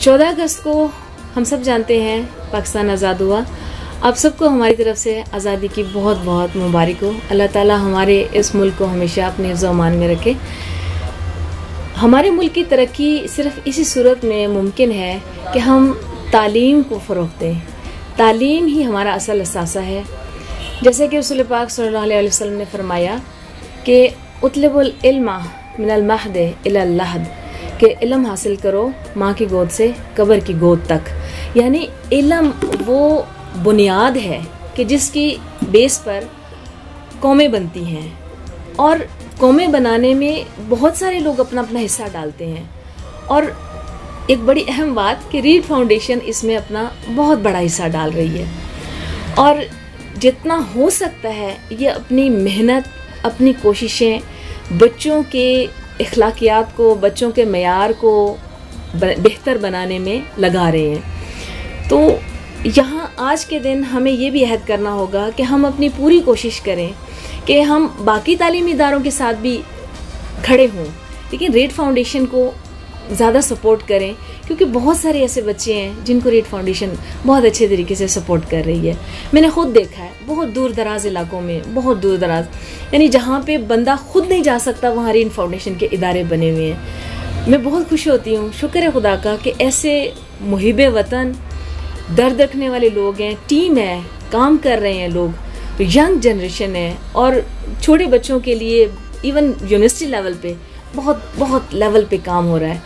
چودہ اگست کو ہم سب جانتے ہیں پاکستان آزاد ہوا۔ آپ سب کو ہماری طرف سے آزادی کی بہت بہت مبارک ہو۔ اللہ تعالیٰ ہمارے اس ملک کو ہمیشہ اپنے حفظ و امان میں رکھے۔ ہمارے ملک کی ترقی صرف اسی صورت میں ممکن ہے کہ ہم تعلیم کو فروغ دیں۔ تعلیم ہی ہمارا اصل اثاثہ ہے۔ جیسے کہ رسول پاک صلی اللہ علیہ وسلم نے فرمایا کہ اطلب العلم من المحد الى اللحد کہ علم حاصل کرو ماں کی گود سے قبر کی گود تک۔ یعنی علم وہ بنیاد ہے کہ جس کی بیس پر قومیں بنتی ہیں۔ اور قومیں بنانے میں بہت سارے لوگ اپنا اپنا حصہ ڈالتے ہیں۔ اور ایک بڑی اہم بات کہ ریڈ فاؤنڈیشن اس میں اپنا بہت بڑا حصہ ڈال رہی ہے۔ اور جتنا ہو سکتا ہے یہ اپنی محنت، اپنی کوششیں بچوں کے اخلاقیات کو، بچوں کے معیار کو بہتر بنانے میں لگا رہے ہیں۔ تو یہاں آج کے دن ہمیں یہ بھی عہد کرنا ہوگا کہ ہم اپنی پوری کوشش کریں کہ ہم باقی تعلیمی اداروں کے ساتھ بھی کھڑے ہوں۔ لیکن ریڈ فاؤنڈیشن کو زیادہ سپورٹ کریں، کیونکہ بہت سارے ایسے بچے ہیں جن کو ریڈ فاؤنڈیشن بہت اچھے طریقے سے سپورٹ کر رہی ہے۔ میں نے خود دیکھا ہے، بہت دور دراز علاقوں میں، بہت دور دراز۔ یعنی جہاں پہ بندہ خود نہیں جا سکتا، وہاں ریڈ فاؤنڈیشن کے ادارے بنے ہوئے ہیں۔ میں بہت خوش ہوتی ہوں، شکر ہے خدا کا کہ ایسے محب وطن درد رکھنے والے لوگ ہیں، ٹیم ہے، کام کر رہے ہیں لوگ۔ ینگ جنریشن ہے اور چھوٹے بچوں کے لیے ایون یونیورسٹی لیول پہ بہت بہت لیول پہ کام ہو رہا ہے۔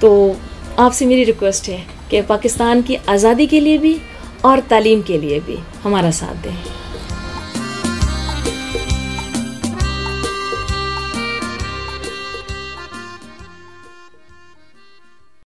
تو آپ سے میری ریکویسٹ ہے کہ پاکستان کی آزادی کے لیے بھی اور تعلیم کے لیے بھی ہمارا ساتھ دیں۔